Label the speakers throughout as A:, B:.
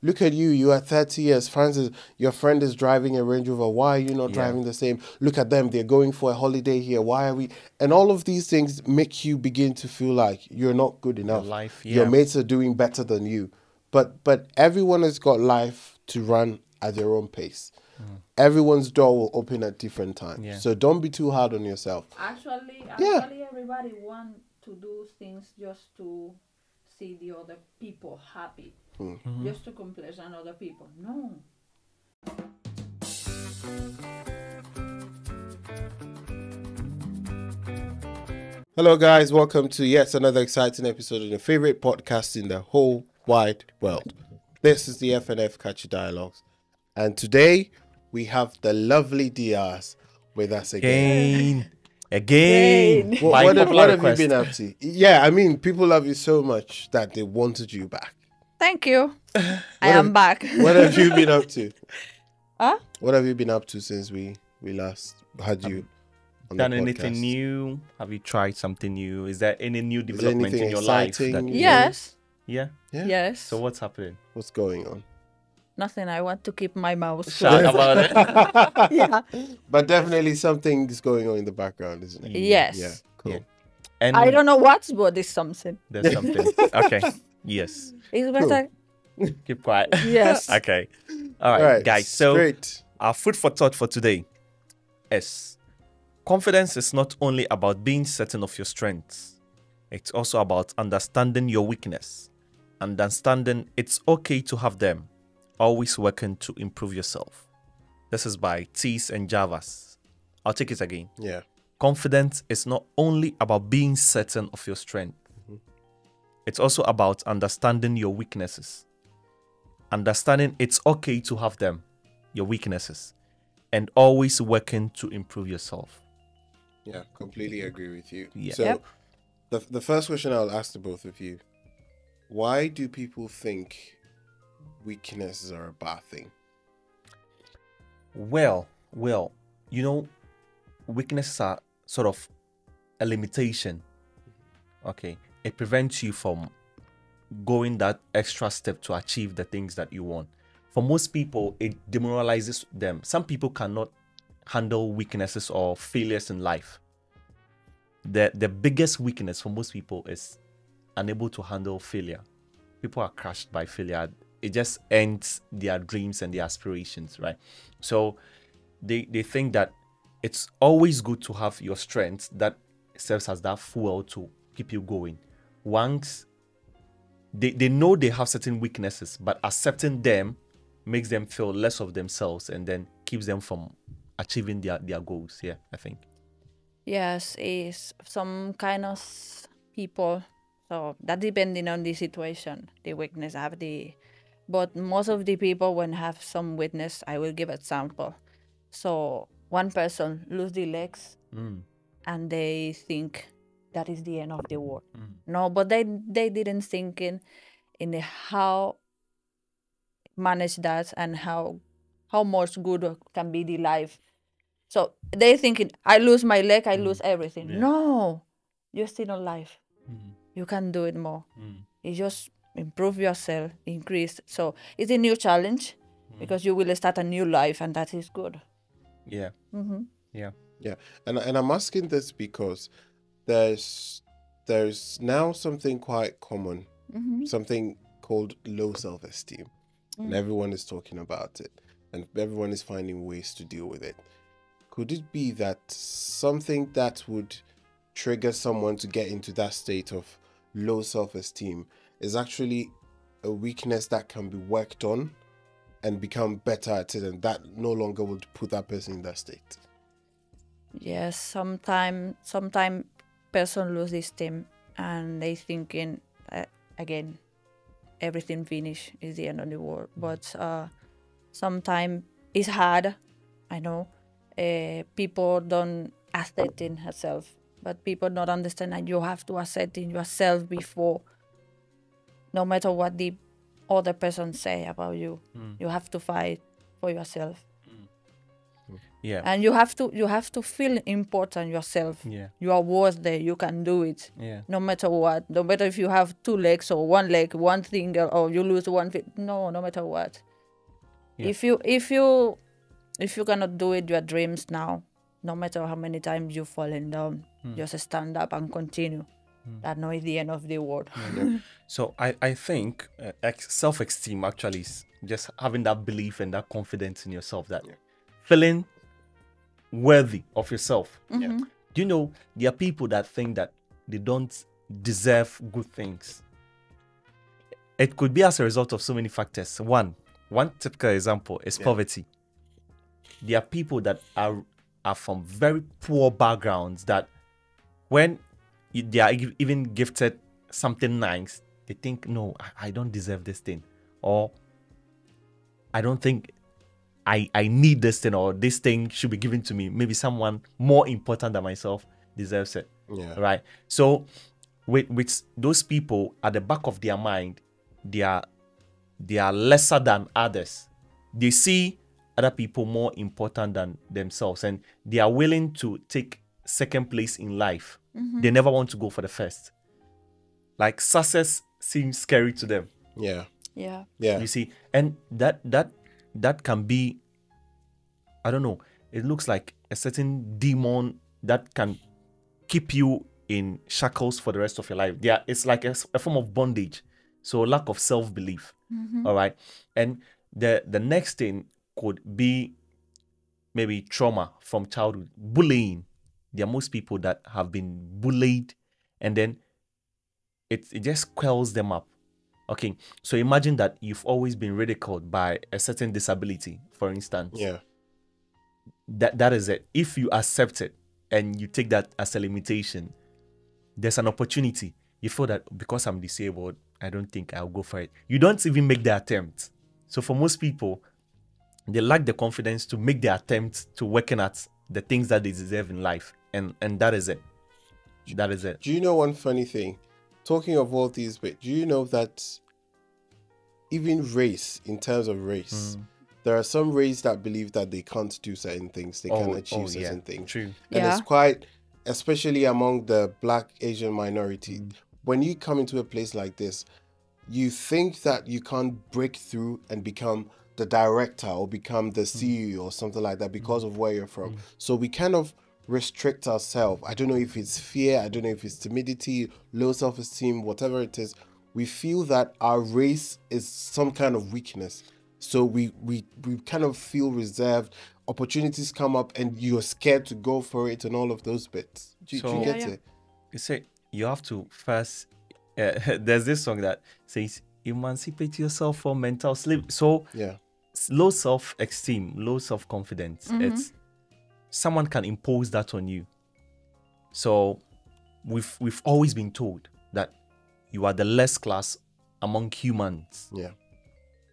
A: Look at you. You are 30 years. Francis, your friend is driving a Range Rover. Why are you not
B: Yeah.
A: driving the same? Look at them. They're going for a holiday here. Why are we? And all of these things make you begin to feel like you're not good enough.
B: life,
A: Your mates are doing better than you. But but everyone has got life to run at their own pace. Everyone's door will open at different times.
B: Mm. Yeah.
A: So don't be too hard on yourself.
C: Actually,
A: Yeah.
C: actually, everybody want to do things just to see the other people happy,
B: Mm-hmm.
C: just to complain on other people. No.
A: Hello, guys. Welcome to yet another exciting episode of your favorite podcast in the whole wide world. This is the FNF Catchy Dialogues, and today we have the lovely Diaz with us again.
B: Again. Again.
A: What, what have, what have you been up to? Yeah, I mean, people love you so much that they wanted you back.
C: Thank you. I
A: have-
C: am back.
A: What have you been up to?
C: Huh?
A: What have you been up to since we we last had you? On the
B: Done anything new? Have you tried something new? Is there any new development in your life?
A: exciting?
B: That,
C: Yes.
B: yeah.
A: Yeah.
C: Yes.
B: So what's happening?
A: What's going on?
C: Nothing. I want to keep my mouth shut
B: about it.
C: yeah.
A: But definitely something is going on in the background, isn't it?
C: Yes.
A: Yeah. Cool.
B: Yeah. And
C: I don't know what's, but it's something.
B: there's something. Okay. Yes.
C: It's better.
B: Keep quiet.
C: Yes.
B: okay. All right,
A: All right,
B: guys. So
A: great.
B: our food for thought for today is confidence is not only about being certain of your strengths, it's also about understanding your weakness, understanding it's okay to have them, always working to improve yourself. This is by Tees and Javas. I'll take it again.
A: Yeah.
B: Confidence is not only about being certain of your strength, it's also about understanding your weaknesses. Understanding it's okay to have them, your weaknesses, and always working to improve yourself.
A: Yeah, completely agree with you.
B: Yeah.
A: So,
C: Yep.
A: the the first question I'll ask to both of you: Why do people think weaknesses are a bad thing?
B: Well, well, you know, weaknesses are sort of a limitation. Okay. It prevents you from going that extra step to achieve the things that you want. For most people, it demoralizes them. Some people cannot handle weaknesses or failures in life. The the biggest weakness for most people is unable to handle failure. People are crushed by failure. It just ends their dreams and their aspirations, right? So they they think that it's always good to have your strengths that serves as that fuel to keep you going. Once they, they know they have certain weaknesses, but accepting them makes them feel less of themselves and then keeps them from achieving their, their goals. Yeah, I think.
C: Yes, is some kind of people. So that depending on the situation, the weakness have the, but most of the people when have some weakness, I will give example. So one person lose the legs
B: Mm.
C: and they think that is the end of the world. No, but they they didn't think in in the how manage that and how how much good can be the life. So they thinking I lose my leg, I lose everything.
B: Yeah.
C: No, you're still alive.
B: Mm.
C: You can do it more.
B: Mm.
C: You just improve yourself, increase. So it's a new challenge because you will start a new life and that is good.
B: Yeah.
C: Mm-hmm.
B: Yeah.
A: Yeah, and and I'm asking this because there's there's now something quite common,
C: hmm
A: something called low self-esteem, and everyone is talking about it, and everyone is finding ways to deal with it. Could it be that something that would trigger someone to get into that state of low self-esteem is actually a weakness that can be worked on and become better at it, and that no longer would put that person in that state?
C: Yes, sometime sometime person lose this team and they thinking uh, again everything finish is the end of the world. But uh, sometime it's hard. I know uh, people don't accept in herself, but people don't understand that you have to accept in yourself before. No matter what the other person say about you, you have to fight for yourself.
B: Yeah.
C: and you have to you have to feel important yourself.
B: Yeah.
C: you are worthy you can do it.
B: Yeah.
C: no matter what. No matter if you have two legs or one leg one finger or you lose one foot no no matter what.
B: Yeah.
C: if you if you if you cannot do it your dreams now no matter how many times you fallen down
B: Hmm.
C: just stand up and continue. That no is the end of the world.
B: So I, I think uh, ex- self-esteem actually is just having that belief and that confidence in yourself that feeling worthy of yourself.
C: Mm-hmm.
B: Do you know there are people that think that they don't deserve good things? It could be as a result of so many factors. One, one typical example is poverty. There are people that are are from very poor backgrounds that when they are even gifted something nice, they think, no, I- I don't deserve this thing. Or I don't think I, I need this thing or this thing should be given to me. Maybe someone more important than myself deserves it.
A: Yeah.
B: Right. So with with those people at the back of their mind, they are they are lesser than others. They see other people more important than themselves and they are willing to take second place in life. Mm-hmm. They never want to go for the first. Like success seems scary to them.
A: Yeah.
C: yeah
A: Yeah.
B: You see, and that that that can be, I don't know. It looks like a certain demon that can keep you in shackles for the rest of your life. Yeah, it's like a form of bondage. So lack of self belief. Mm-hmm. All right, and the the next thing could be maybe trauma from childhood, bullying. There are most people that have been bullied, and then it, it just quells them up. Okay, so imagine that you've always been ridiculed by a certain disability, for instance.
A: Yeah.
B: That that is it. If you accept it and you take that as a limitation, there's an opportunity. You feel that because I'm disabled, I don't think I'll go for it. You don't even make the attempt. So for most people, they lack the confidence to make the attempt to working at the things that they deserve in life. And and that is it. That is it.
A: Do you know one funny thing? Talking of all these bits, do you know that even race, in terms of race, mm. there are some race that believe that they can't do certain things, they can oh, oh, achieve certain things.
B: True.
A: And
C: Yeah.
A: it's quite, especially among the black Asian minority. Mm. When you come into a place like this, you think that you can't break through and become the director or become the mm. CEO or something like that because of where you're from. So we kind of restrict ourselves. I don't know if it's fear, I don't know if it's timidity, low self esteem, whatever it is. We feel that our race is some kind of weakness. So we we we kind of feel reserved. Opportunities come up and you're scared to go for it and all of those bits. Do, you- do you get
C: yeah.
A: it?
B: you say you have to first uh, there's this song that says emancipate yourself from mental sleep. so
A: Yeah.
B: low self-esteem low self-confidence it's someone can impose that on you so we've we've always been told that you are the less class among humans
A: Yeah.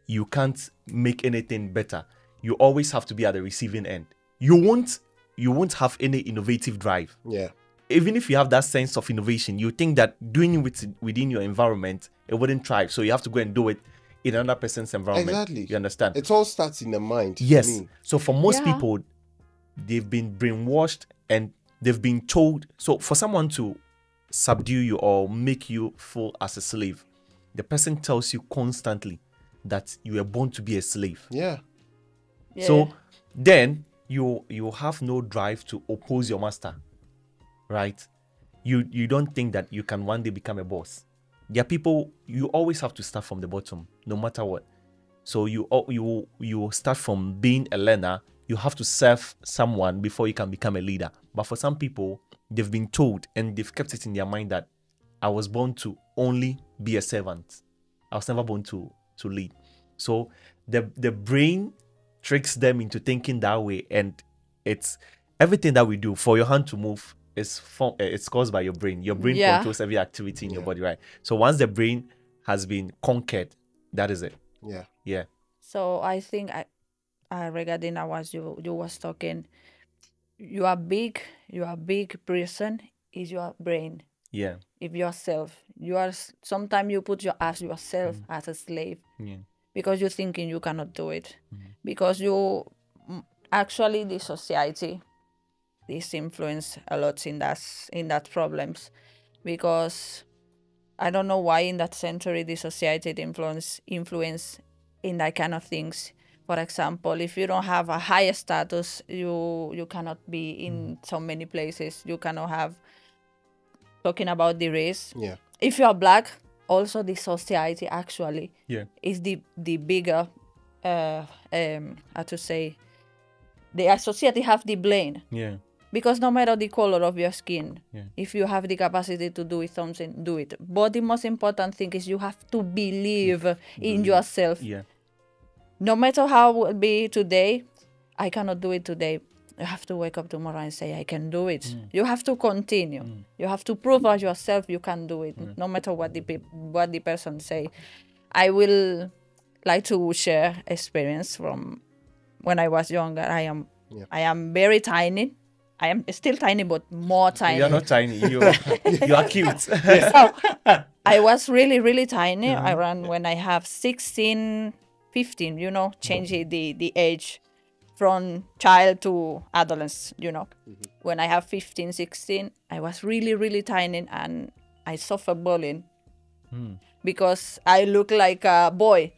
B: you can't make anything better you always have to be at the receiving end you won't you won't have any innovative drive
A: Yeah.
B: even if you have that sense of innovation, you think that doing it with, within your environment, it wouldn't thrive. So you have to go and do it in another person's environment.
A: Exactly.
B: You understand?
A: It all starts in the mind. to
B: yes.
A: me.
B: So for most
C: Yeah.
B: people, they've been brainwashed and they've been told. So for someone to subdue you or make you feel as a slave, the person tells you constantly that you were born to be a slave.
A: Yeah.
C: yeah.
B: So then you you have no drive to oppose your master, right? You you don't think that you can one day become a boss. There are people you always have to start from the bottom, no matter what. So you al- you you start from being a learner. You have to serve someone before you can become a leader. But for some people, they've been told and they've kept it in their mind that I was born to only be a servant. I was never born to to lead. So the the brain tricks them into thinking that way, and it's everything that we do for your hand to move is form, it's caused by your brain. Your brain
C: Yeah.
B: controls every activity in your body, right? So once the brain has been conquered, that is it.
A: Yeah.
B: Yeah.
C: So I think I, uh, regarding as you you was talking, you are big. You are big person is your brain.
B: Yeah.
C: If yourself, you are sometimes you put your as yourself as a slave
B: Yeah.
C: because you're thinking you cannot do it because you actually the society this influence a lot in that in that problems because I don't know why in that century the society influence influence in that kind of things. For example, if you don't have a higher status, you you cannot be in so many places. You cannot have talking about the race.
A: Yeah.
C: If you are black, also the society actually
B: Yeah.
C: is the the bigger uh um how to say the society have the blame
B: Yeah.
C: because no matter the color of your skin
B: Yeah.
C: if you have the capacity to do it something do it but the most important thing is you have to believe in yourself
B: Yeah.
C: No matter how it will be today i cannot do it today. You have to wake up tomorrow and say i can do it.
B: Mm.
C: you have to continue. Mm. You have to prove out yourself you can do it mm. no matter what the what the person say. I will like to share experience from when i was younger. I am
A: Yeah.
C: i am very tiny. I am still tiny but more tiny.
B: You're not tiny. You you are cute.
C: so I was really, really tiny uh-huh. around when I have 16, 15, you know, mm-hmm. changing the, the age from child to adolescence, you know. Mm-hmm. When I have 15, 16, I was really, really tiny and I suffer bullying. Hmm. Because I look like a boy,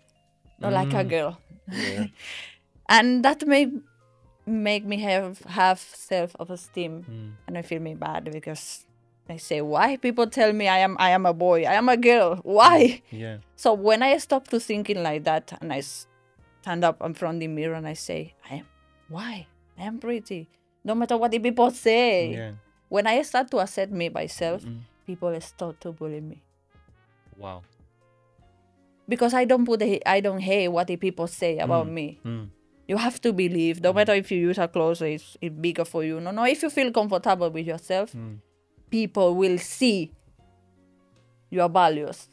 C: not like a mm. girl. and that made make me have have self esteem and hmm. I feel me bad because I say why? People tell me I am I am a boy I am a girl. Why?
B: Yeah.
C: so when I stop to thinking like that and I stand up in front of the mirror and I say I am why? I am pretty no matter what the people say.
B: Yeah.
C: when I start to accept me myself people start to bully me.
B: Wow.
C: because I don't put the, I don't hate what the people say mm. about me.
B: Mm.
C: you have to believe no mm. matter if you use a clothes it's, it's bigger for you. No no if you feel comfortable with yourself mm. People will see your values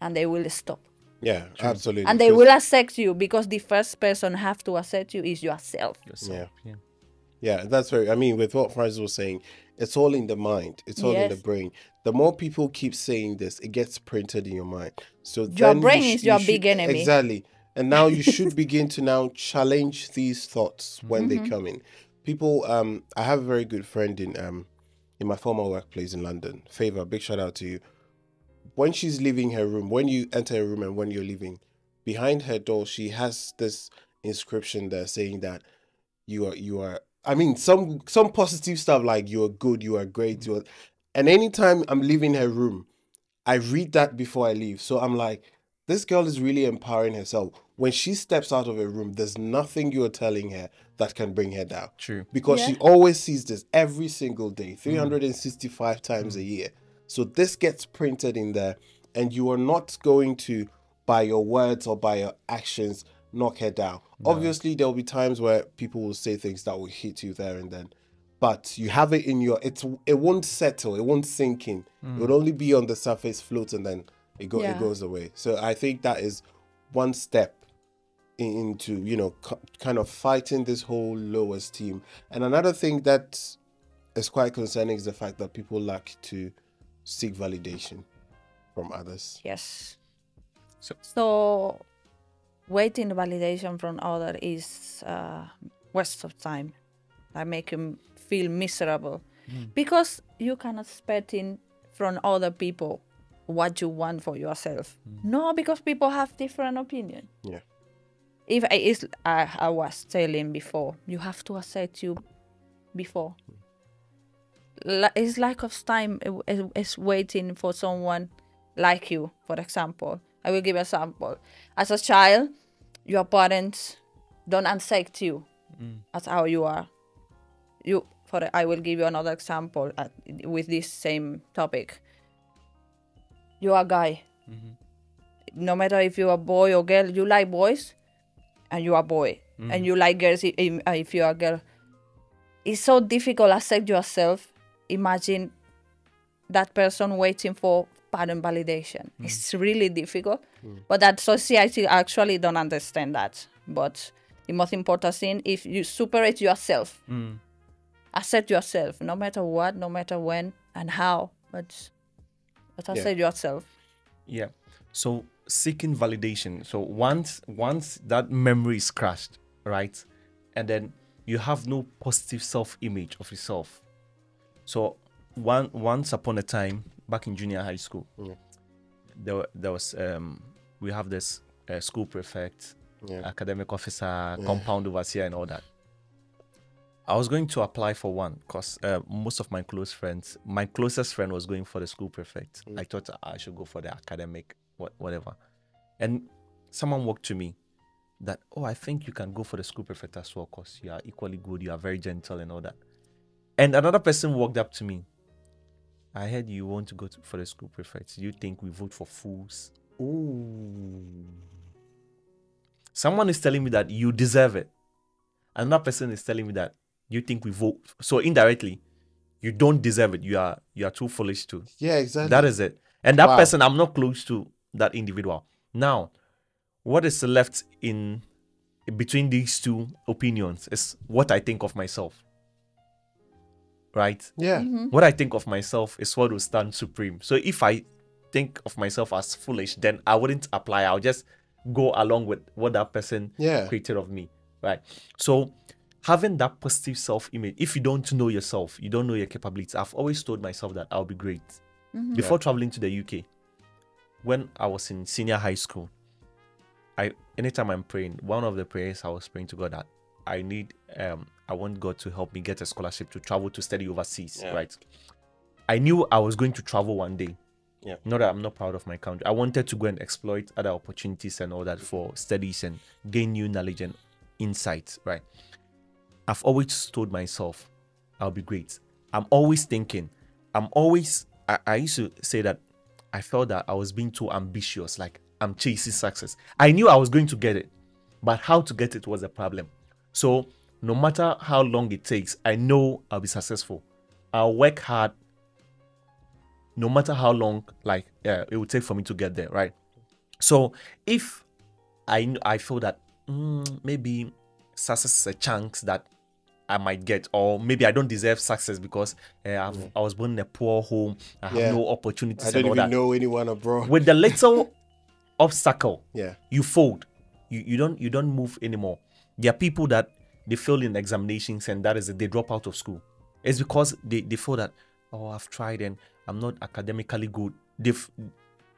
C: and they will stop
A: Yeah, absolutely.
C: and they will accept you because the first person have to accept you is yourself
B: Yourself. Yeah.
A: Yeah, that's very. I mean, with what Francis was saying, it's all in the mind. It's all in the brain. The more people keep saying this, it gets printed in your mind. So
C: Your
A: then you
C: brain
A: sh-
C: is
A: you
C: your
A: should-
C: big enemy.
A: Exactly. And now you should begin to now challenge these thoughts when
C: Mm-hmm.
A: they come in. People, um, I have a very good friend in um, in my former workplace in London. Favor, big shout out to you. When she's leaving her room, when you enter a room and when you're leaving, behind her door, she has this inscription there saying that you are you are I mean some some positive stuff like you are good, you are great, you are and anytime I'm leaving her room, I read that before I leave. So I'm like, this girl is really empowering herself. When she steps out of a room, there's nothing you're telling her that can bring her down.
B: True.
A: Because she always sees this every single day, mm. 365 mm. times a year. So this gets printed in there, and you are not going to, by your words or by your actions, knock her down. Obviously, there'll be times where people will say things that will hit you there and then. But you have it in your it's it won't settle, it won't sink in. It will mm. only be on the surface, float, and then it go it goes away. So I think that is one step in- into you know k- kind of fighting this whole low esteem. And another thing that is quite concerning is the fact that people lack to seek validation from others.
C: yes.
B: So-
C: so waiting validation from other is uh, waste of time. I make him feel miserable. Because you cannot expect in from other people what you want for yourself. No because people have different opinion.
A: Yeah.
C: If I, is I, I was telling before you have to accept you before. It's lack of time uh, is- is waiting for someone like you. For example i will give an example. As a child your parents don't accept you as how you are. You for i will give you another example uh, with this same topic. You are a guy. No matter if you're a boy or girl you like boys and you are a boy and mm-hmm. you like girls if, uh, if you are a girl. It's so difficult to accept yourself. Imagine that person waiting for parent validation. Mm. It's really difficult. Mm. But that society actually don't understand that. But the most important thing if you separate yourself
B: Mm.
C: accept yourself no matter what no matter when and how but but accept yourself.
B: Yeah. So seeking validation. So once once that memory is crushed, right? And then you have no positive self-image of yourself. So one once upon a time, back in junior high school,
A: Yeah.
B: there there was um we have this uh, school prefect,
A: Yeah.
B: academic officer, compound overseer, and all that. I was going to apply for one because uh, most of my close friends, my closest friend was going for the school prefect. I thought I should go for the academic, what, whatever. And someone walked to me that, oh, I think you can go for the school prefect as well because you are equally good, you are very gentle, and all that. And another person walked up to me. I heard you want to go to, for the school prefect. You think we vote for fools?
A: Ooh.
B: Someone is telling me that you deserve it. Another person is telling me that you think we vote. So indirectly, you don't deserve it. You are you are too foolish to.
A: Yeah, exactly.
B: That is it. And that
A: Wow.
B: person, I'm not close to that individual. Now, what is left in between these two opinions is what I think of myself. Right?
A: yeah. Mm-hmm.
B: What I think of myself is what will stand supreme. So if I think of myself as foolish, then I wouldn't apply. I'll just go along with what that person
A: Yeah.
B: created of me. Right. So having that positive self-image, if you don't know yourself, you don't know your capabilities. I've always told myself that I'll be great. Mm-hmm. Before traveling to the UK, when I was in senior high school, I anytime I'm praying, one of the prayers I was praying to God that I need um I want God to help me get a scholarship to travel to study overseas,
A: Yeah.
B: right? I knew I was going to travel one day.
A: Yeah.
B: Not that I'm not proud of my country. I wanted to go and exploit other opportunities and all that for studies and gain new knowledge and insights, right? I've always told myself I'll be great. I'm always thinking, I'm always I, I used to say that I felt that I was being too ambitious, like I'm chasing success. I knew I was going to get it, but how to get it was a problem. So no matter how long it takes, I know I'll be successful. I'll work hard no matter how long like uh, it will take for me to get there, right? So if I I feel that mm, maybe success is a chance that I might get, or maybe I don't deserve success because uh, I've, I was born in a poor home, I have
A: Yeah.
B: no opportunities
A: I don't even
B: that.
A: know anyone abroad.
B: With the little obstacle,
A: Yeah.
B: you fold. You you don't you don't move anymore. There are people that they fail in examinations and that is it, they drop out of school. It's because they, they feel that oh I've tried and I'm not academically good. They've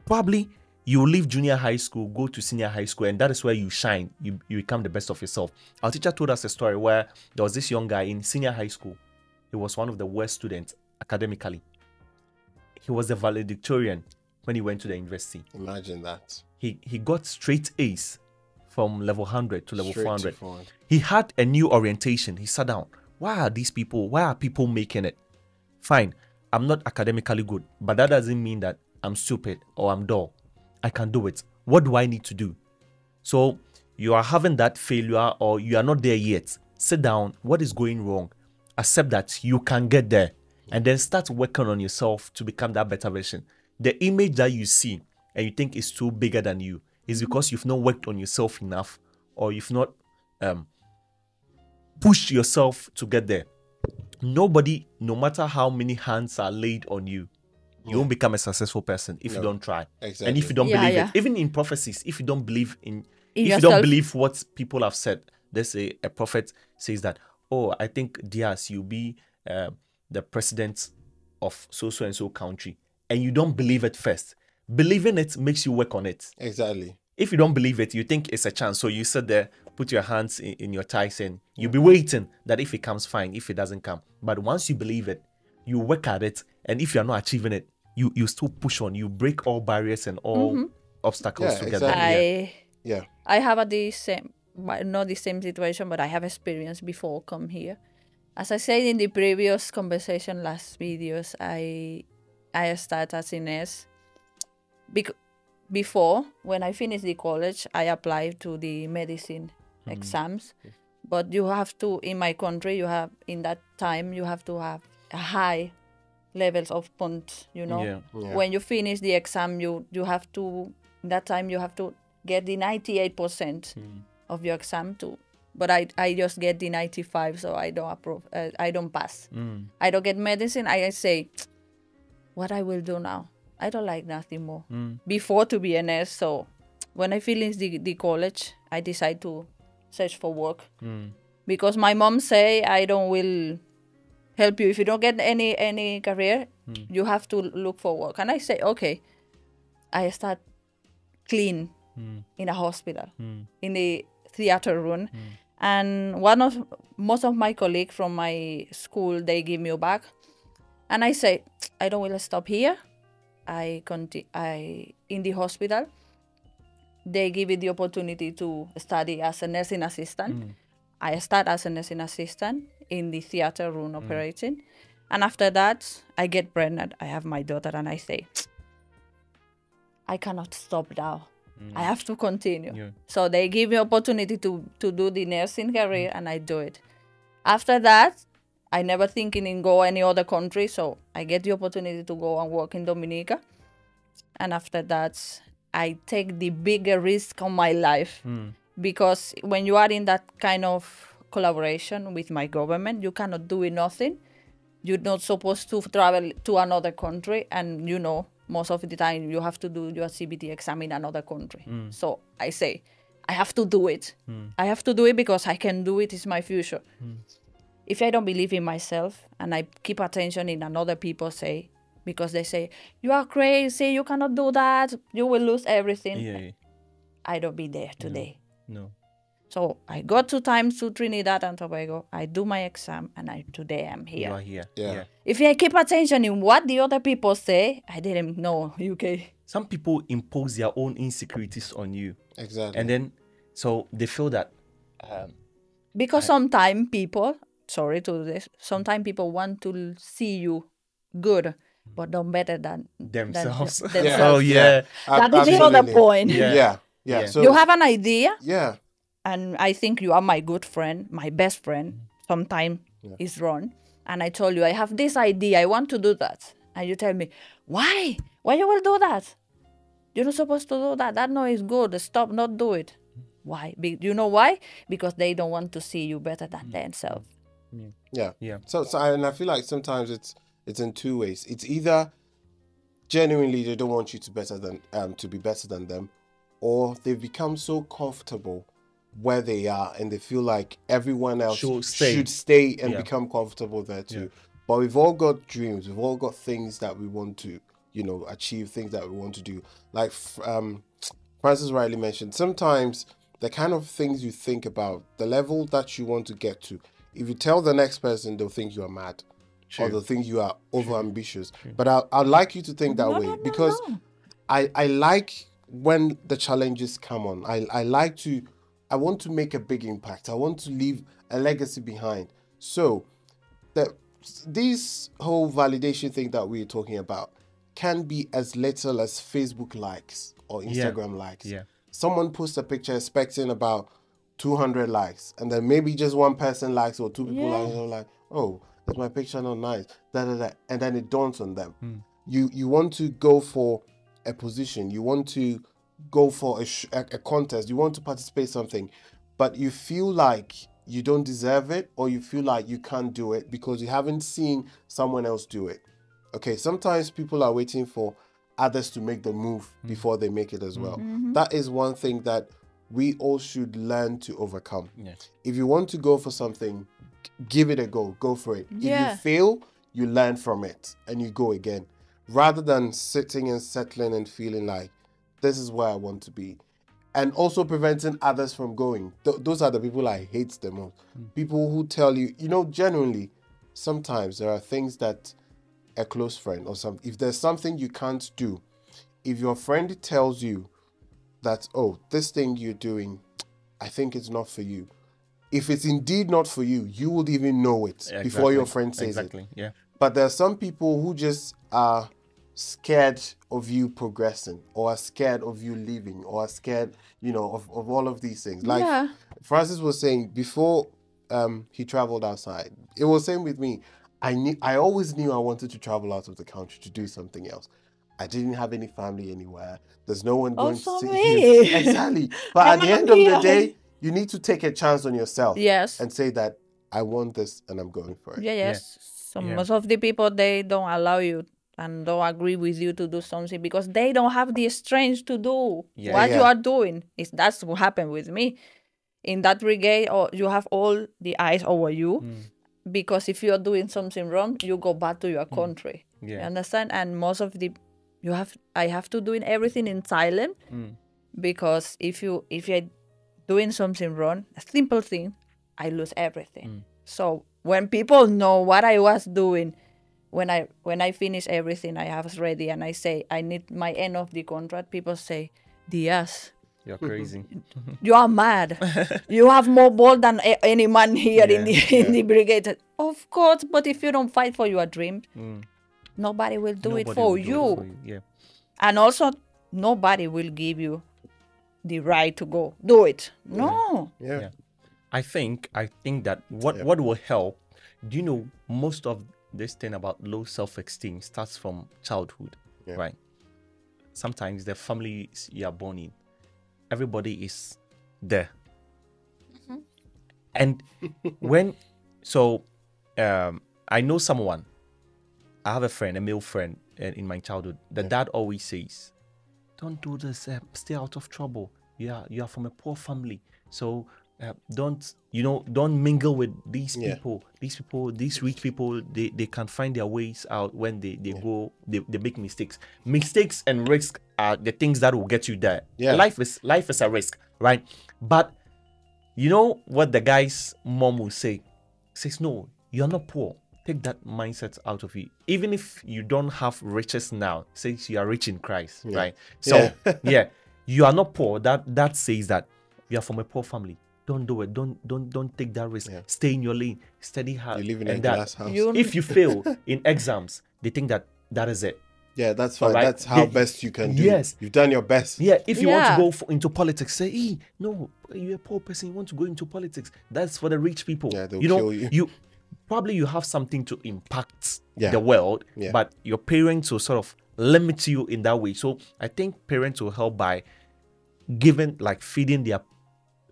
B: probably you leave junior high school, go to senior high school, and that is where you shine. You you become the best of yourself. Our teacher told us a story where there was this young guy in senior high school. He was one of the worst students academically. He was a valedictorian when he went to the university
A: Imagine that.
B: he he got straight A's from level 100 to level
A: Straight to
B: 400.
A: 400.
B: He had a new orientation. He sat down. Why are these people? Why are people making it? Fine, I'm not academically good, but that doesn't mean that I'm stupid or I'm dull. I can do it. What do I need to do? So you are having that failure or you are not there yet. Sit down. What is going wrong? Accept that you can get there and then start working on yourself to become that better version. The image that you see and you think is too bigger than you is because you've not worked on yourself enough or you've not um, pushed yourself to get there. Nobody, no matter how many hands are laid on you, you won't become a successful person if you don't try. And if you don't
C: Yeah,
B: believe
C: yeah.
B: it, even in prophecies, if you don't believe in,
C: In
B: if you don't believe what people have said, let's say a prophet says that, oh, I think Diaz, you'll be uh, the president of so so and so country, and you don't believe it first. Believing it makes you work on it.
A: Exactly.
B: If you don't believe it, you think it's a chance. So you sit there, put your hands in, in your thighs, and you'll be waiting that if it comes, fine. If it doesn't come, but once you believe it, you work at it, and if you're not achieving it, you you still push on. You break all barriers and all mm-hmm. obstacles
A: Yeah,
B: together.
A: exactly.
C: I
A: Yeah.
C: I have a the same, not the same situation, but I have experience before come here. As I said in the previous conversation, last videos, I I started as a nurse. Before, when I finished the college, I applied to the medicine mm-hmm. exams. But you have to, in my country, you have, in that time, you have to have a high levels of points, you know?
B: Yeah.
A: Yeah.
C: when you finish the exam you you have to that time you have to get the 98% hmm. of your exam too but I, I just get the 95 so i don't approve uh, i don't pass. Hmm. I don't get medicine i say what i will do now? I don't like nothing more. Hmm. Before to be a nurse so when i finish the, the college i decide to search for work. Because my mom say I don't will help you if you don't get any any career. Hmm. You have to look for work, and I say okay. I start clean hmm. in a hospital hmm. in the theater room, and one of most of my colleagues from my school they give me a bag, and I say I don't will stop here. I continue I in the hospital they give you the opportunity to study as a nursing assistant. I start as a nursing assistant in the theater room mm. operating. And after that, I get pregnant. I have my daughter, and I say, I cannot stop now. Mm. I have to continue.
B: Yeah.
C: So they give me opportunity to, to do the nursing mm. career, and I do it. After that, I never thinking in go any other country, so I get the opportunity to go and work in Dominica. And after that, I take the bigger risk on my life because when you are in that kind of collaboration with my government, you cannot do nothing. You're not supposed to travel to another country, and you know most of the time you have to do your CBT exam in another country. Hmm. So I say, I have to do it. Hmm. I have to do it because I can do it. It's my future. Hmm. If I don't believe in myself and I keep attention in another people say, because they say you are crazy, you cannot do that, you will lose everything.
B: Yeah, yeah.
C: I don't be there today.
B: No.
C: So I go two times to Trinidad and Tobago. I do my exam, and I today I'm here.
B: You are
C: here.
B: here.
A: Yeah.
C: If I keep attention in what the other people say, I didn't know UK.
B: Some people impose their own insecurities on you.
A: Exactly.
B: And then, so they feel that, um,
C: Because sometimes people, sorry to this, sometimes people want to see you good, but don't better than than
B: themselves.
C: themselves.
B: oh, yeah.
A: Ab-
C: That is the other point.
B: Yeah.
A: Yeah. Yeah.
B: Yeah.
A: So
C: You have an idea,
A: yeah.
C: And I think you are my good friend, my best friend. Sometimes is wrong, and I told you I have this idea. I want to do that, and you tell me why? Why you will do that? You're not supposed to do that. That no is good. Stop, not do it. Why? Be- you know why? Because they don't want to see you better than themselves.
A: Yeah.
B: Yeah.
A: So, so I- and I feel like sometimes it's it's in two ways. It's either genuinely they don't want you to better than um to be better than them, or they've become so comfortable where they are and they feel like everyone else
B: Should stay.
A: should stay and
B: Yeah.
A: become comfortable there too. But we've all got dreams. We've all got things that we want to, you know, achieve. Things that we want to do. Like um, Francis Riley mentioned, sometimes the kind of things you think about, the level that you want to get to, if you tell the next person, they'll think you are mad. Or they'll think you are over ambitious. But I, I'd like you to think that way because I, I like when the challenges come on. I, I like to, I want to make a big impact. I want to leave a legacy behind. So, the, this whole validation thing that we're talking about can be as little as Facebook likes or
B: Yeah.
A: Instagram likes.
B: Yeah.
A: Someone posts a picture expecting about 200 likes, and then maybe just one person likes or two people
C: Yeah.
A: likes, and like, oh, is my picture not nice? Da, da, da. And then it dawns on them.
B: Hmm.
A: You you want to go for a position, you want to go for a, sh- a, a contest, you want to participate something, but you feel like you don't deserve it or you feel like you can't do it because you haven't seen someone else do it. Okay, sometimes people are waiting for others to make the move mm-hmm. before they make it as well. Mm-hmm. Mm-hmm. That is one thing that we all should learn to overcome.
B: Yes.
A: If you want to go for something, give it a go, go for it. If you fail, you learn from it and you go again rather than sitting and settling and feeling like this is where I want to be. And also preventing others from going. Th- those are the people I hate the most. Hmm. People who tell you, you know, genuinely, sometimes there are things that a close friend or some if there's something you can't do, if your friend tells you that, oh, this thing you're doing, I think it's not for you. If it's indeed not for you, you would even know it before your friend says it.
B: Exactly. Yeah.
A: But there are some people who just are scared of you progressing or are scared of you leaving or are scared, you know, of, of all of these things. Like
C: Yeah.
A: Francis was saying before um, he traveled outside, it was same with me. I knew I always knew I wanted to travel out of the country to do something else. I didn't have any family anywhere. There's no one going
C: Also
A: to see
C: me.
A: Exactly. But at the end of the day, you need to take a chance on yourself
C: Yes.
A: and say that I want this and I'm going for it.
C: Yeah, yes. So
B: Yeah.
C: most of the people they don't allow you and don't agree with you to do something because they don't have the strength to do
B: Yeah.
C: what you are doing. Is that's what happened with me. in that brigade or oh, you have all the eyes over you mm. because if you're doing something wrong you go back to your mm. country you
B: Yeah.
C: understand and most of the you have i have to doing everything in silent mm. because if you if you're doing something wrong a simple thing i lose everything so when people know what i was doing when i when i finish everything i have ready and i say i need my end of the contract people say diaz
B: You're crazy.
C: you are mad. you have more ball than a- any man here in the
B: Yeah,
C: in the brigade. Of course, but if you don't fight for your dream, mm. nobody will do it for
B: will do it
C: you.
B: Yeah.
C: And also, nobody will give you the right to go do it. No.
A: Yeah.
B: Yeah. I think I think that what
A: Yeah.
B: what will help. Do you know most of this thing about low self-esteem starts from childhood,
A: Yeah.
B: right? Sometimes the families you are born in, everybody is there, and when so um, I know someone. I have a friend, a male friend, uh, in my childhood. The dad always says, "Don't do this. Uh, stay out of trouble. You are you are from a poor family, so uh, don't you know? Don't mingle with these
A: Yeah.
B: people. These people, these rich people, they, they can find their ways out when they they go they, they make mistakes. Mistakes and risk are the things that will get you there.
A: Yeah.
B: Life is life is a risk, right? But you know what the guy's mom will say? Says, no, you're not poor. Take that mindset out of you. Even if you don't have riches now, says you are rich in Christ, right? So yeah. you are not poor. That that says that you are from a poor family. Don't do it. Don't don't don't take that risk.
A: Yeah.
B: Stay in your lane. Study hard.
A: You live in a
B: and that.
A: glass house.
C: You
B: If you fail in exams, they think that that is it.
A: yeah, that's fine.
B: Alright.
A: That's how
B: They-
A: best you can do.
B: Yes.
A: You've done your best.
B: Yeah, if you
C: Yeah.
B: want to go for, into politics, say, hey, no, you're a poor person, you want to go into politics. That's for the rich people.
A: Yeah, they'll
B: you know,
A: kill you.
B: probably you have something to impact
A: Yeah.
B: the world,
A: Yeah.
B: but your parents will sort of limit you in that way. So I think parents will help by giving, like, feeding their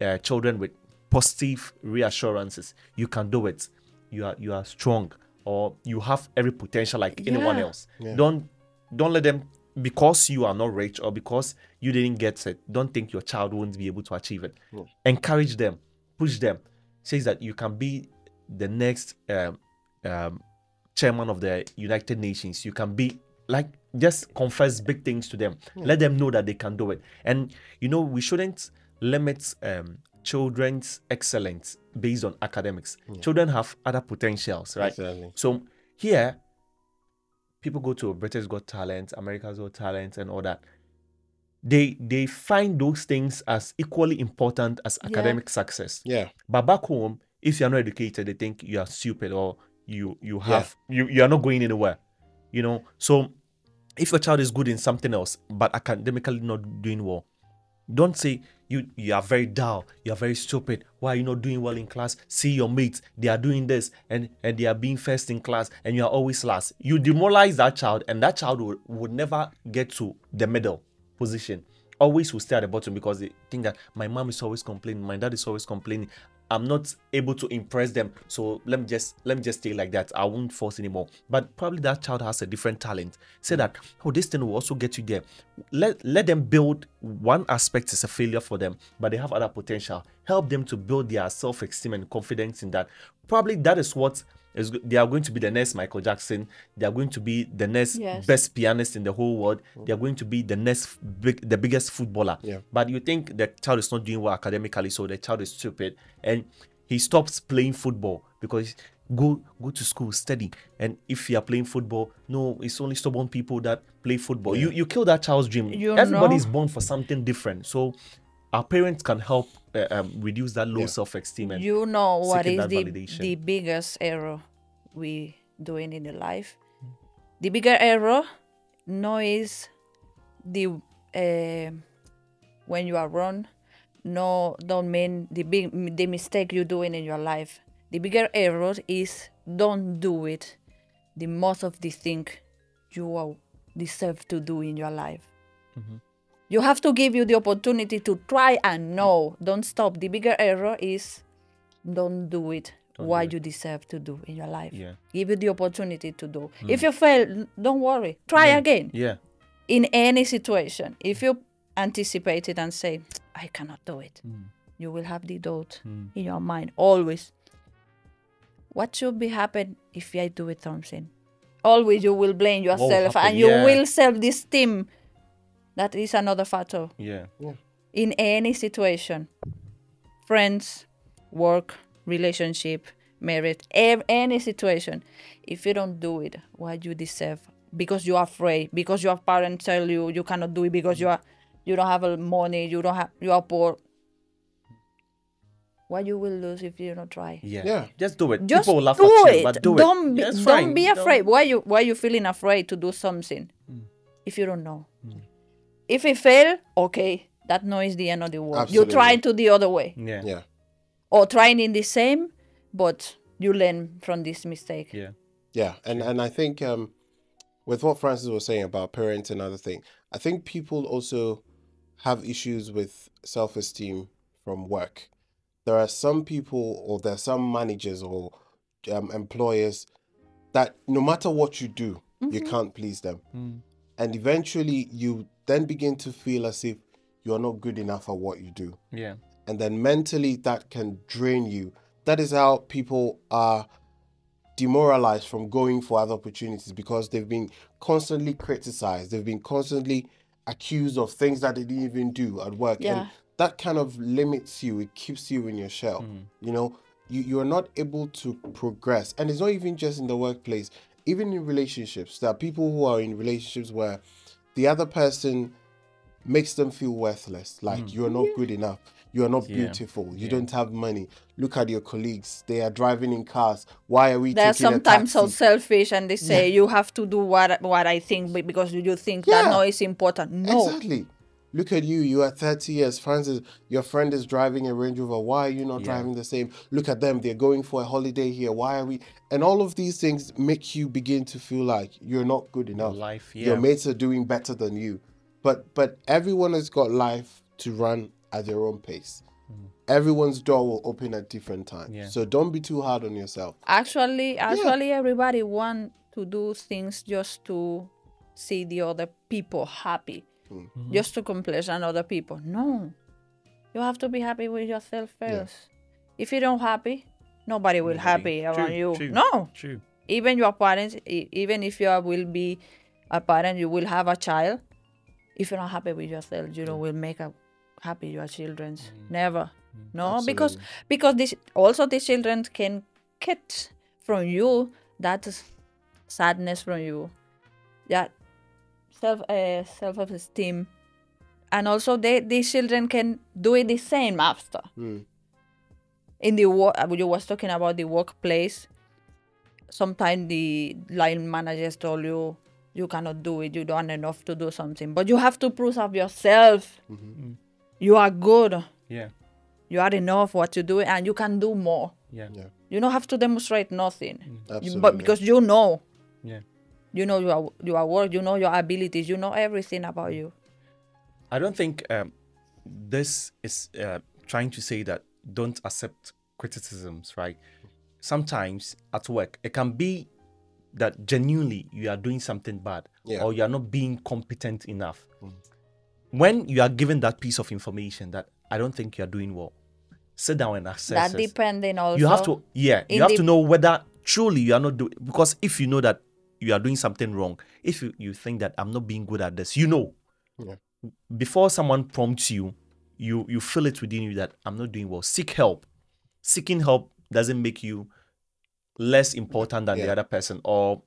B: uh, children with positive reassurances. You can do it. You are you are strong, or you have every potential like anyone
C: Yeah.
B: else. Don't don't let them because you are not rich or because you didn't get it. Don't think your child won't be able to achieve it. Encourage them, push them. Says that you can be the next um, um, chairman of the United Nations. You can be like just confess big things to them. Let them know that they can do it. And you know we shouldn't limit um, children's excellence based on academics. Children have other potentials, right?
A: Exactly.
B: So here, people go to British Got Talent, America's Got Talent, and all that. They they find those things as equally important as
C: Yeah.
B: academic success.
A: Yeah.
B: But back home, if you're not educated, they think you are stupid or you you have you you are not going anywhere. You know. So if your child is good in something else but academically not doing well, don't say you you are very dull, you are very stupid. Why are you not doing well in class? See your mates, they are doing this and and they are being first in class and you are always last. You demoralize that child and that child would, would never get to the middle position. Always will stay at the bottom because they think that my mom is always complaining, my dad is always complaining. I'm not able to impress them, so let me just let me just stay like that. I won't force anymore. But probably that child has a different talent. Say mm. that oh, this thing will also get you there. Let let them build one aspect is a failure for them, but they have other potential. Help them to build their self-esteem and confidence in that. Probably that is what is they are going to be the next Michael Jackson. They are going to be the next
C: Yes.
B: best pianist in the whole world. They are going to be the next big, the biggest footballer.
A: Yeah.
B: But you think the child is not doing well academically, so the child is stupid, and he stops playing football because go go to school, study. And if you are playing football, no, it's only stubborn people that play football. You you kill that child's dream.
C: You
B: Everybody
C: know-
B: is born for something different. So our parents can help uh, um, reduce that low
A: Yeah.
B: self-esteem. And
C: you know what
B: seeking
C: is
B: that
C: the,
B: validation.
C: the biggest error we doing in the life the bigger error no is the uh, when you are wrong no don't mean the big the mistake you're doing in your life the bigger error is don't do it the most of the thing you are deserve to do in your life you have to give you the opportunity to try and know don't stop the bigger error is don't do it
B: Don't
C: what
B: do
C: you deserve to do in your life
B: Yeah.
C: give you the opportunity to do if you fail don't worry try again
B: yeah,
C: in any situation if you anticipate it and say i cannot do it you will have the doubt
B: Mm.
C: in your mind always. What should be happen if I do it something? Always you will blame yourself and you
B: Yeah.
C: will self-esteem. That is another factor
B: Yeah.
C: in any situation friends work relationship marriage ev- any situation if you don't do it what you deserve because you are afraid because your parents tell you you cannot do it because you are you don't have money you don't have you are poor what you will lose if you don't try
B: Yeah.
A: Yeah.
B: Just do it.
C: just
B: People laugh
C: do
B: at you,
C: it.
B: but do
C: don't
B: it.
C: Be,
B: Yeah,
C: don't
B: fine.
C: be
B: Don't-
C: afraid. Why you why you feeling afraid to do something mm. if you don't know? Mm. If it fail, okay, that no is the end of the world. You try
A: Absolutely.
C: to the other way
B: Yeah.
A: Yeah.
C: or trying in the same, but you learn from this mistake.
B: Yeah.
A: Yeah, and and I think um, with what Francis was saying about parents and other thing, I think people also have issues with self esteem from work. There are some people, or there are some managers or um, employers that no matter what you do, you can't please them, and eventually you then begin to feel as if you're not good enough at what you do
B: Yeah.
A: and then mentally that can drain you. That is how people are demoralized from going for other opportunities because they've been constantly criticized, they've been constantly accused of things that they didn't even do at work.
C: Yeah.
A: And that kind of limits you, it keeps you in your shell. Mm-hmm. You know, you, you are not able to progress. And it's not even just in the workplace, even in relationships. There are people who are in relationships where the other person makes them feel worthless like you're not good enough you are not
B: Mm. Yeah.
A: beautiful you don't have money look at your colleagues they are driving in cars why are we
C: They're
A: taking a
C: sometimes so selfish and they say you have to do what what I think because you think that
A: Yeah.
C: no is important. No.
A: exactly look at you you are 30 years. Francis your friend is driving a range rover. Why are you not
B: Yeah.
A: driving the same? Look at them. They're going for a holiday here. Why are we? And all of these things make you begin to feel like you're not good enough.
B: Life,
A: your mates are doing better than you. But but everyone has got life to run at their own pace. Everyone's door will open at different times.
B: Mm. Yeah.
A: so don't be too hard on yourself.
C: Actually, actually, everybody want to do things just to see the other people happy,
A: Mm-hmm.
C: just to complain on other people. No, you have to be happy with yourself first. If you don't happy, nobody will happy around
B: True,
C: you.
B: true,
C: No,
B: True.
C: even your parents, even if you will be a parent, you will have a child. If you're not happy with yourself, you know, will make a happy your children's. Never. No, because because this also the children can get from you that sadness from you, that self uh, self esteem, and also they these children can do it the same after. Hmm. In the work, uh, you was talking about the workplace. Sometimes the line managers told you you cannot do it, you don't enough to do something, but you have to prove of yourself. Mm-hmm. Mm. You are good.
B: Yeah.
C: You are enough what you do, and you can do more.
B: Yeah.
A: yeah
C: You don't have to demonstrate nothing, You-
A: absolutely
C: but because you know,
B: Yeah.
C: You know your your work, you know your abilities, you know everything about you.
B: I don't think um, this is uh, trying to say that don't accept criticisms, right? Sometimes at work, it can be that genuinely you are doing something bad
A: Yeah.
B: or you are not being competent enough. When you are given that piece of information that I don't think you are doing well, sit down and assess.
C: that depending also.
B: you have to, yeah, you have to know whether truly you are not doing because if you know that you are doing something wrong, if you, you think that I'm not being good at this, you know before someone prompts you, you you feel it within you that I'm not doing well. Seek help. Seeking help doesn't make you less important than the other person or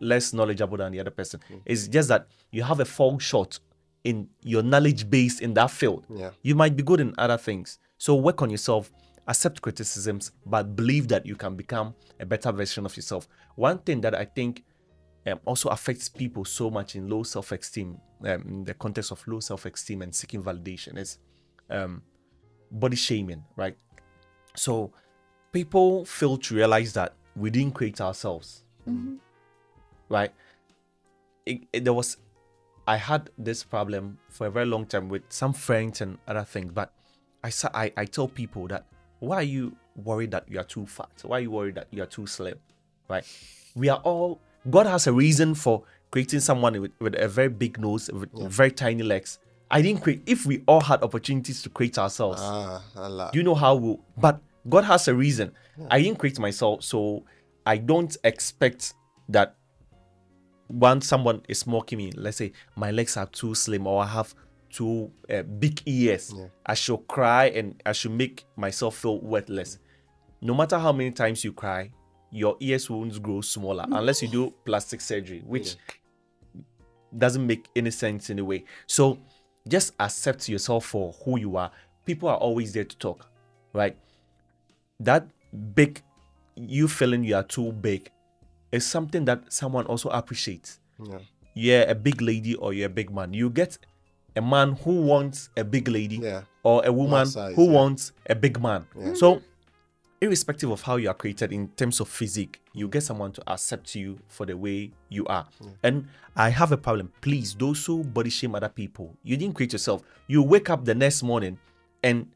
B: less knowledgeable than the other person.
A: Mm.
B: It's just that you have a fall short in your knowledge base in that field.
A: Yeah.
B: You might be good in other things. So work on yourself, accept criticisms, but believe that you can become a better version of yourself. One thing that I think um, also affects people so much in low self-esteem, um, in the context of low self-esteem and seeking validation is um, body shaming, right? So people fail to realize that we didn't create ourselves, right? It, it- there was, I had this problem for a very long time with some friends and other things, but I I, I tell people that why are you worried that you are too fat? Why are you worried that you are too slim? Right? We are all God has a reason for creating someone with, with a very big nose, with very tiny legs, I didn't create. If we all had opportunities to create ourselves,
A: Ah,
B: you know how we but God has a reason. I didn't create myself, so I don't expect that once someone is mocking me, let's say my legs are too slim or I have too uh, big ears, I should cry and I should make myself feel worthless. No matter how many times you cry, your ears won't grow smaller mm. unless you do plastic surgery, which doesn't make any sense in a way. So just accept yourself for who you are. People are always there to talk, right? That big, you feeling you are too big is something that someone also appreciates.
A: Yeah.
B: You're a big lady or you're a big man. You get a man who wants a big lady
A: Yeah.
B: or a woman
A: size,
B: who
A: yeah.
B: wants a big man. So, irrespective of how you are created in terms of physique, you get someone to accept you for the way you are. Hmm. And I have a problem. Please, those who body shame other people, you didn't create yourself. You wake up the next morning and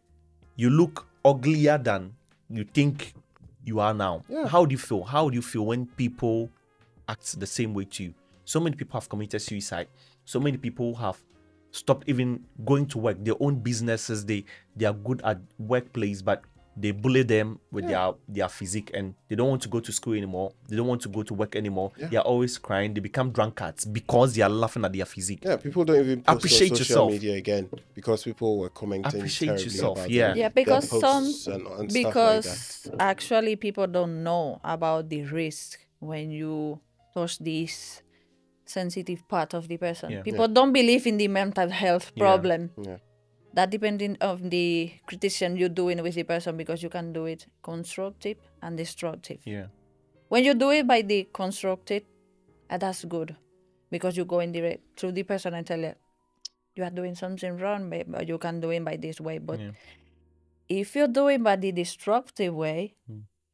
B: you look uglier than you think you are now.
A: Yeah.
B: How do you feel? How do you feel when people act the same way to you? So many people have committed suicide. So many people have stopped even going to work. Their own businesses, they they are good at workplace, but they bully them with their their physique and they don't want to go to school anymore. They don't want to go to work anymore. They are always crying. They become drunkards because they are laughing at their physique.
A: Yeah, people don't even post
B: Appreciate
A: on social
B: yourself.
A: media again because people were commenting
B: Appreciate
A: terribly
B: yourself,
A: about
B: yeah.
A: their-
C: Yeah, because some
A: posts and, and stuff like that.
C: because actually people don't know about the risk when you touch this sensitive part of the person.
B: Yeah.
C: People don't believe in the mental health
B: Yeah.
C: problem.
A: Yeah.
C: That depending on the criticism you're doing with the person because you can do it constructive and destructive.
B: Yeah.
C: When you do it by the constructive, uh, that's good because you go in direct to the person and tell it you are doing something wrong, babe, but you can do it by this way. But
B: Yeah.
C: if you do it by the destructive way,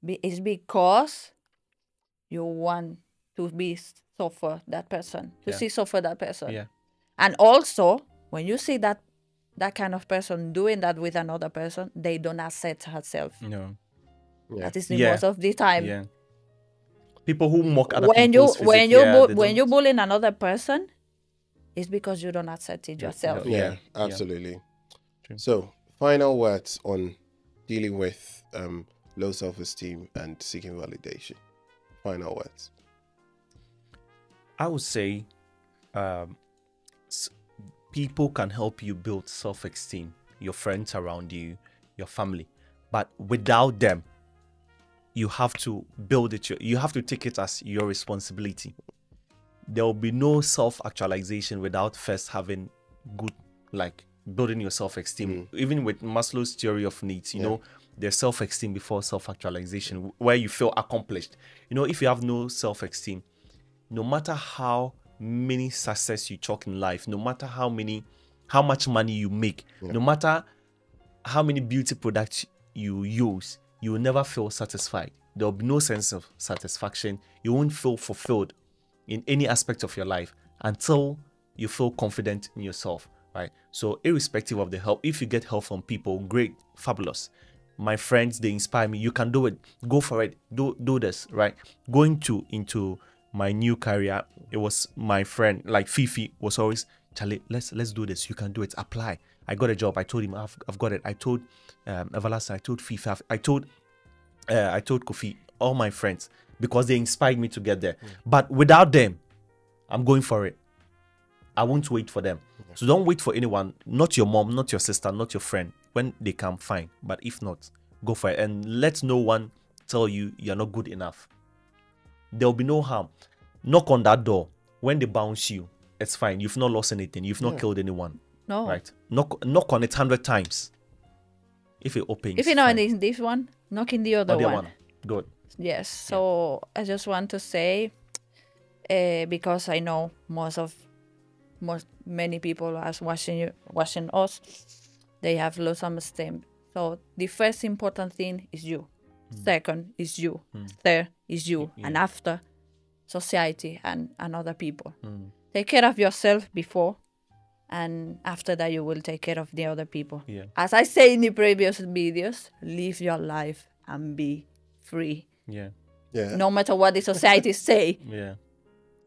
C: be, it's because you want to be suffer that person, to
B: Yeah.
C: see suffer that person.
B: Yeah.
C: And also, when you see that that kind of person doing that with another person, they don't accept herself.
B: No.
A: Yeah.
C: That is the
B: Yeah.
C: most of the time.
B: Yeah. People who mock other
C: when you
B: people's
C: when you
B: yeah,
C: bu- when you
B: don't-
C: bullying another person, it's because you don't accept it yourself.
B: Yeah.
A: Yeah,
B: Yeah.
A: absolutely.
B: True.
A: So, final words on dealing with um, low self esteem and seeking validation. Final words.
B: I would say um, s- people can help you build self esteem, your friends around you, your family. But without them, you have to build it, you have to take it as your responsibility. There will be no self actualization without first having good, like building your self esteem. Mm. Even with Maslow's theory of needs, you know, there's self esteem before self actualization, where you feel accomplished. You know, if you have no self esteem, no matter how many success you chalk in life, no matter how many, how much money you make, no matter how many beauty products you use, you will never feel satisfied. There will be no sense of satisfaction. You won't feel fulfilled in any aspect of your life until you feel confident in yourself, right? So, irrespective of the help, if you get help from people, great, fabulous. My friends, they inspire me. You can do it. Go for it. Do do this, right? Going to into my new career, it was my friend, like Fifi, was always Charlie. Let's let's do this. You can do it. Apply. I got a job. I told him I've, I've got it. I told um, Everlasting. I told Fifi. I've- told uh, I told Kofi, all my friends, because they inspired me to get there. But without them, I'm going for it. I won't wait for them. So don't wait for anyone, not your mom, not your sister, not your friend. When they come, fine. But if not, go for it. And let no one tell you you're not good enough. There'll be no harm. Knock on that door. When they bounce you, it's fine. You've not lost anything. You've not killed anyone.
C: No.
B: Right? Knock knock on it hundred times. If it opens.
C: If you know in this one, knock in the other
B: Or the
C: one.
B: one. Good.
C: Yes. So I just want to say, uh, because I know most of most many people as watching you watching us, they have low self-esteem. So the first important thing is you. Second is you. Third is you, and after society and and other people. Take care of yourself before, and after that you will take care of the other people.
B: Yeah.
C: As I say in the previous videos, live your life and be free
B: Yeah.
A: Yeah.
C: no matter what the society say
B: Yeah.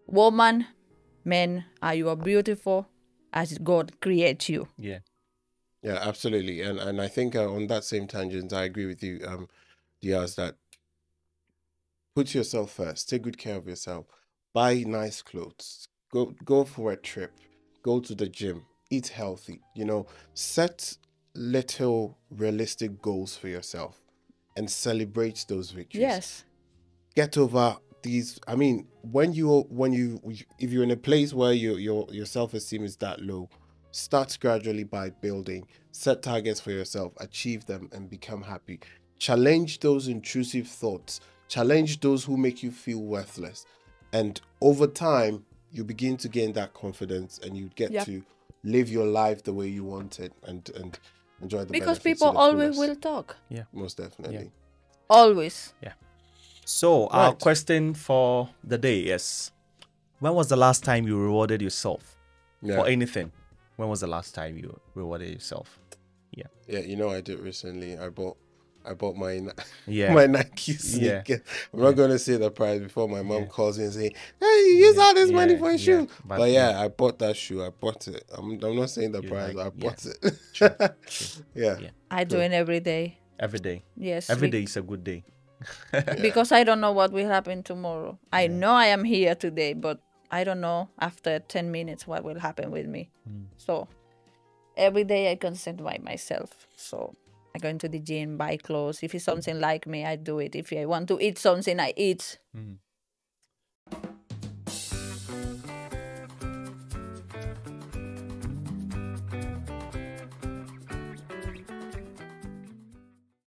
C: woman men are you are beautiful as God creates you.
B: Yeah.
A: Yeah, absolutely. And and I think uh, on that same tangent, I agree with you, um, Diaz, that put yourself first. Take good care of yourself. Buy nice clothes. Go go for a trip. Go to the gym. Eat healthy. You know, set little realistic goals for yourself and celebrate those victories.
C: Yes.
A: Get over these I mean, when you when you if you're in a place where your your your self-esteem is that low, start gradually by building. Set targets for yourself, achieve them and become happy. Challenge those intrusive thoughts. Challenge those who make you feel worthless. And over time, you begin to gain that confidence and you get
C: Yep.
A: to live your life the way you want it and and enjoy the
C: Because people
A: the
C: always
A: fullest.
C: will talk. Yeah.
A: Most definitely.
C: Always. Yeah.
B: So our question for the day is: When was the last time you rewarded yourself
A: Yeah.
B: for anything? When was the last time you rewarded yourself?
A: Yeah. Yeah, you know I did recently. I bought I bought my
B: Yeah.
A: my Nike
B: Yeah.
A: sneaker. I'm not gonna say the price before my mom
B: Yeah.
A: calls me and say, "Hey, you use
B: Yeah,
A: all this money for a
B: yeah.
A: shoe."
B: But,
A: But, yeah, I bought that shoe. I bought it. I'm, I'm not saying the
B: You
A: price.
B: like-
A: I
B: yeah.
A: bought it.
B: True, true.
A: yeah.
B: Yeah.
C: I do it every day.
B: Every day.
C: Yes.
B: Every
C: be-
B: day is a good day.
C: Because I don't know what will happen tomorrow. I know I am here today, but I don't know after 10 minutes what will happen with me.
B: Mm.
C: So every day I concentrate by myself. So I go into the gym, buy clothes. If it's something like me, I do it. If I want to eat something, I eat.
B: Mm.